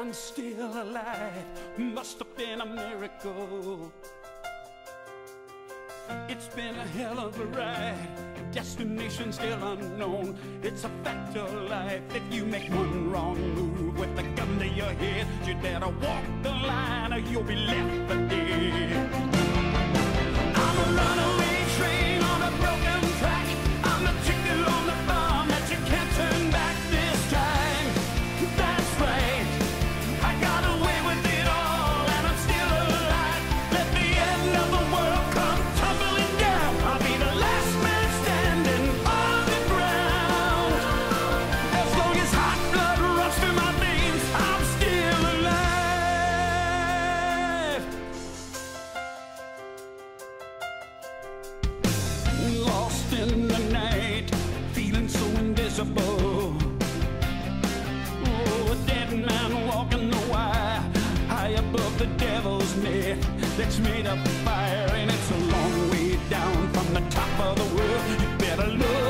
I'm still alive must have been a miracle. It's been a hell of a ride, destination still unknown. It's a fact of life If you make one wrong move with a gun to your head. You better walk the line or you'll be left that's made of fire, and it's a long way down from the top of the world. You better look.